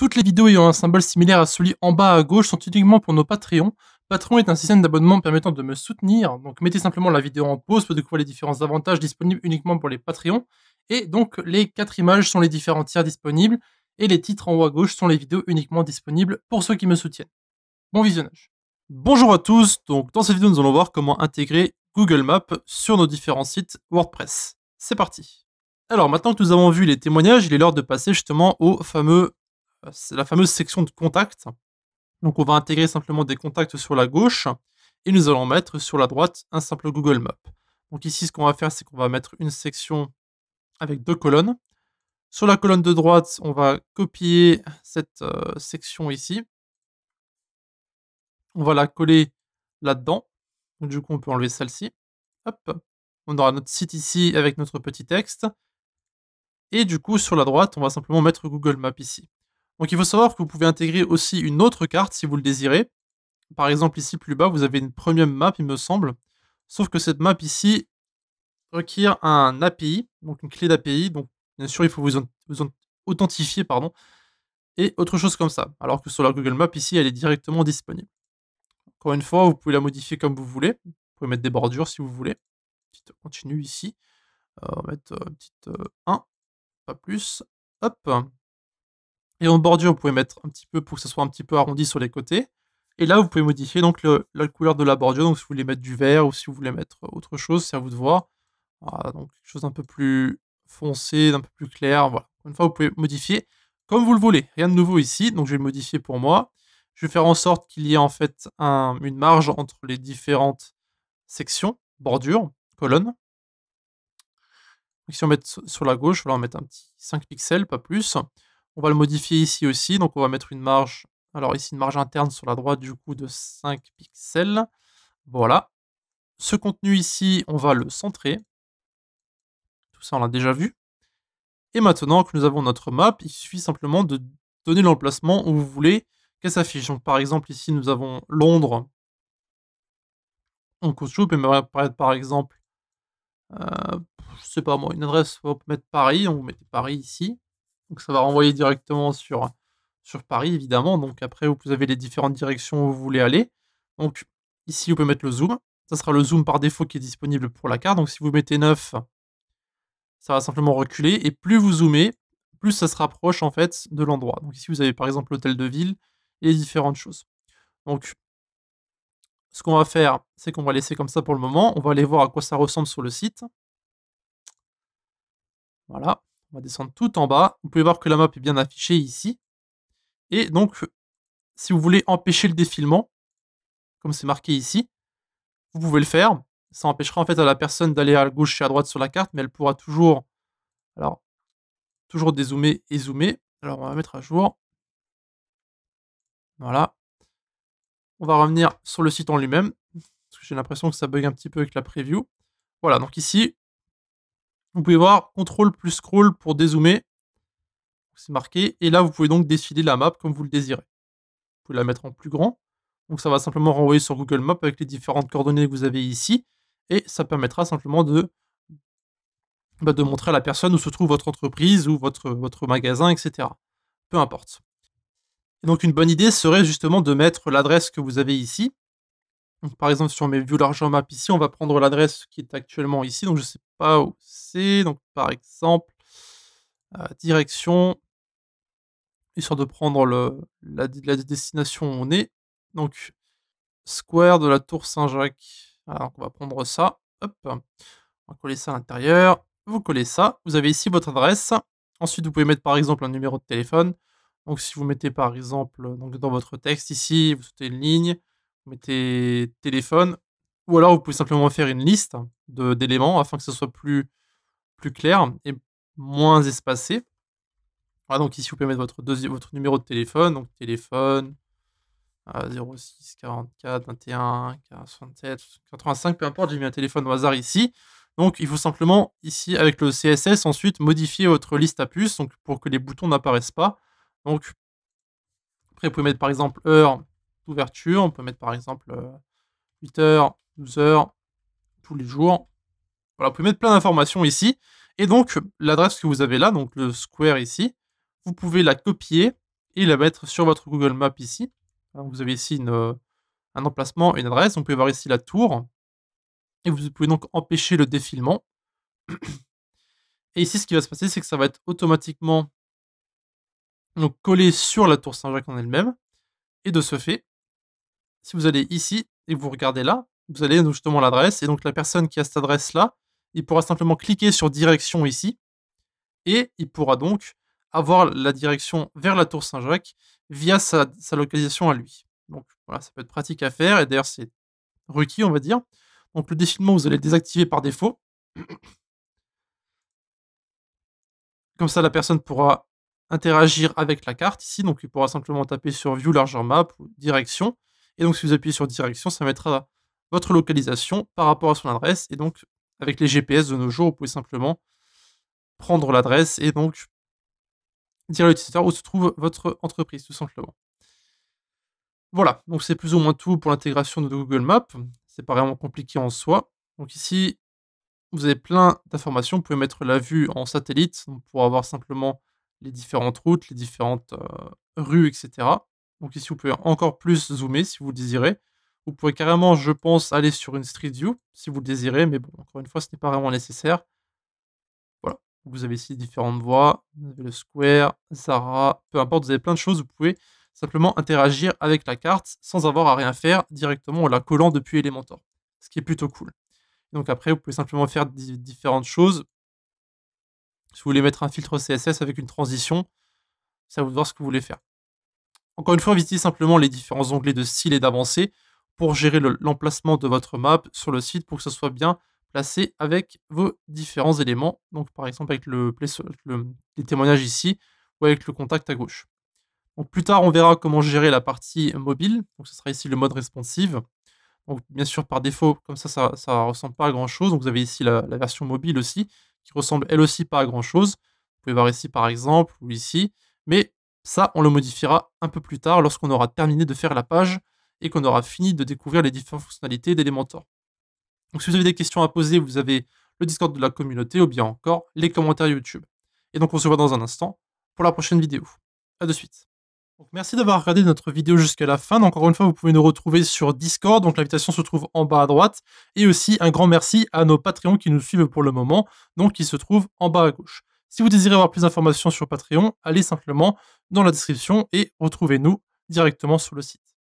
Toutes les vidéos ayant un symbole similaire à celui en bas à gauche sont uniquement pour nos Patreons. Patreon est un système d'abonnement permettant de me soutenir, donc mettez simplement la vidéo en pause pour découvrir les différents avantages disponibles uniquement pour les Patreons. Et donc les quatre images sont les différents tiers disponibles, et les titres en haut à gauche sont les vidéos uniquement disponibles pour ceux qui me soutiennent. Bon visionnage. Bonjour à tous, donc dans cette vidéo nous allons voir comment intégrer Google Maps sur nos différents sites WordPress. C'est parti. Alors maintenant que nous avons vu les témoignages, il est l'heure de passer justement au fameux c'est la fameuse section de contact. Donc on va intégrer simplement des contacts sur la gauche et nous allons mettre sur la droite un simple Google Map. Donc ici ce qu'on va faire c'est qu'on va mettre une section avec deux colonnes. Sur la colonne de droite, on va copier cette euh, section ici. On va la coller là-dedans. Du coup, on peut enlever celle-ci. On aura notre site ici avec notre petit texte. Et du coup, sur la droite, on va simplement mettre Google Maps ici. Donc il faut savoir que vous pouvez intégrer aussi une autre carte si vous le désirez. Par exemple, ici plus bas, vous avez une premium map, il me semble. Sauf que cette map ici requiert un API, donc une clé d'API. Donc bien sûr, il faut vous, authentifier, pardon. Et autre chose comme ça. Alors que sur la Google Map, ici, elle est directement disponible. Encore une fois, vous pouvez la modifier comme vous voulez. Vous pouvez mettre des bordures si vous voulez. Petite continue ici. Euh, on va mettre euh, petite 1, euh, pas plus. Hop. Et en bordure, vous pouvez mettre un petit peu pour que ça soit un petit peu arrondi sur les côtés. Et là, vous pouvez modifier donc la couleur de la bordure. Donc si vous voulez mettre du vert ou si vous voulez mettre autre chose, c'est à vous de voir. Voilà, donc quelque chose d'un peu plus foncé, d'un peu plus clair. Voilà. Une fois, vous pouvez modifier comme vous le voulez. Rien de nouveau ici. Donc je vais le modifier pour moi. Je vais faire en sorte qu'il y ait en fait une marge entre les différentes sections, bordures, colonnes. Donc si on met sur la gauche, on va mettre un petit 5 pixels, pas plus. On va le modifier ici aussi, donc on va mettre une marge, alors ici une marge interne sur la droite du coup de 5 pixels. Voilà. Ce contenu ici, on va le centrer. Tout ça, on l'a déjà vu. Et maintenant que nous avons notre map, il suffit simplement de donner l'emplacement où vous voulez qu'elle s'affiche. Donc par exemple ici, nous avons Londres. Donc vous pouvez apparaître par exemple, euh, je sais pas moi, une adresse, on peut mettre Paris, on vous mettez Paris ici. Donc ça va renvoyer directement sur, Paris, évidemment. Donc après, vous avez les différentes directions où vous voulez aller. Donc ici, vous pouvez mettre le zoom. Ça sera le zoom par défaut qui est disponible pour la carte. Donc si vous mettez 9, ça va simplement reculer. Et plus vous zoomez, plus ça se rapproche en fait de l'endroit. Donc ici, vous avez par exemple l'hôtel de ville et différentes choses. Donc ce qu'on va faire, c'est qu'on va laisser comme ça pour le moment. On va aller voir à quoi ça ressemble sur le site. Voilà. On va descendre tout en bas. Vous pouvez voir que la map est bien affichée ici. Et donc, si vous voulez empêcher le défilement, comme c'est marqué ici, vous pouvez le faire. Ça empêchera en fait à la personne d'aller à gauche et à droite sur la carte, mais elle pourra toujours, alors, toujours dézoomer et zoomer. Alors, on va mettre à jour. Voilà. On va revenir sur le site en lui-même, parce que j'ai l'impression que ça bug un petit peu avec la preview. Voilà, donc ici, vous pouvez voir CTRL plus scroll pour dézoomer. C'est marqué. Et là, vous pouvez donc défiler la map comme vous le désirez. Vous pouvez la mettre en plus grand. Donc ça va simplement renvoyer sur Google Maps avec les différentes coordonnées que vous avez ici. Et ça permettra simplement de, bah, montrer à la personne où se trouve votre entreprise ou votre, votre magasin, etc. Peu importe. Et donc une bonne idée serait justement de mettre l'adresse que vous avez ici par exemple, sur mes view largeur map ici, on va prendre l'adresse qui est actuellement ici. Donc, je ne sais pas où c'est. Donc, par exemple, euh, direction, histoire de prendre la, destination où on est. Donc, square de la tour Saint-Jacques. Alors, on va prendre ça. Hop. On va coller ça à l'intérieur. Vous collez ça. Vous avez ici votre adresse. Ensuite, vous pouvez mettre par exemple un numéro de téléphone. Donc, si vous mettez par exemple dans votre texte ici, vous sautez une ligne mettez téléphone, ou alors vous pouvez simplement faire une liste d'éléments afin que ce soit plus, plus clair et moins espacé. Voilà, donc ici vous pouvez mettre votre, votre numéro de téléphone, donc téléphone 06 44 21 47 85, peu importe, j'ai mis un téléphone au hasard ici. Donc il faut simplement ici avec le CSS ensuite modifier votre liste à puces donc pour que les boutons n'apparaissent pas. Donc après vous pouvez mettre par exemple heure ouverture. On peut mettre par exemple 8 euh, heures, 12 heures, tous les jours. Voilà, vous pouvez mettre plein d'informations ici. Et donc, l'adresse que vous avez là, donc le square ici, vous pouvez la copier et la mettre sur votre Google Maps ici. vous avez ici une, un emplacement, une adresse. On peut voir ici la tour. Et vous pouvez donc empêcher le défilement. Et ici, ce qui va se passer, c'est que ça va être automatiquement collé sur la tour Saint-Jacques en elle-même. Et de ce fait, si vous allez ici et vous regardez là, vous allez justement l'adresse. Et donc la personne qui a cette adresse-là, il pourra simplement cliquer sur direction ici. Et il pourra donc avoir la direction vers la tour Saint-Jacques via sa, localisation à lui. Donc voilà, ça peut être pratique à faire. Et d'ailleurs, c'est requis, on va dire. Donc le défilement, vous allez le désactiver par défaut. Comme ça, la personne pourra interagir avec la carte ici. Donc, il pourra simplement taper sur View Larger Map ou Direction. Et donc, si vous appuyez sur Direction, ça mettra votre localisation par rapport à son adresse. Et donc, avec les GPS de nos jours, vous pouvez simplement prendre l'adresse et donc dire à l'utilisateur où se trouve votre entreprise, tout simplement. Voilà, donc c'est plus ou moins tout pour l'intégration de Google Maps. C'est pas vraiment compliqué en soi. Donc ici, vous avez plein d'informations. Vous pouvez mettre la vue en satellite pour avoir simplement les différentes routes, les différentes euh, rues, etc. Donc ici, vous pouvez encore plus zoomer si vous le désirez. Vous pouvez carrément, je pense, aller sur une Street View si vous le désirez, mais bon, encore une fois, ce n'est pas vraiment nécessaire. Voilà, vous avez ici différentes voies, vous avez le Square, Zara, peu importe, vous avez plein de choses, vous pouvez simplement interagir avec la carte sans avoir à rien faire directement en la collant depuis Elementor, ce qui est plutôt cool. Donc après, vous pouvez simplement faire différentes choses. Si vous voulez mettre un filtre CSS avec une transition, ça vous voir ce que vous voulez faire. Encore une fois, visitez simplement les différents onglets de style et d'avancée pour gérer l'emplacement de votre map sur le site pour que ce soit bien placé avec vos différents éléments. Donc par exemple avec le, le, les témoignages ici ou avec le contact à gauche. Plus tard, on verra comment gérer la partie mobile. Donc ce sera ici le mode responsive. Donc, bien sûr, par défaut, comme ça, ça ne ressemble pas à grand-chose. Donc, vous avez ici la, version mobile aussi, qui ressemble elle aussi pas à grand-chose. Vous pouvez voir ici, par exemple, ou ici. Mais ça, on le modifiera un peu plus tard, lorsqu'on aura terminé de faire la page et qu'on aura fini de découvrir les différentes fonctionnalités d'Elementor. Donc, si vous avez des questions à poser, vous avez le Discord de la communauté ou bien encore les commentaires YouTube. Et donc, on se voit dans un instant pour la prochaine vidéo. A de suite merci d'avoir regardé notre vidéo jusqu'à la fin. encore une fois, vous pouvez nous retrouver sur Discord. Donc l'invitation se trouve en bas à droite. Et aussi un grand merci à nos Patreons qui nous suivent pour le moment, donc qui se trouvent en bas à gauche. Si vous désirez avoir plus d'informations sur Patreon, allez simplement dans la description et retrouvez-nous directement sur le site.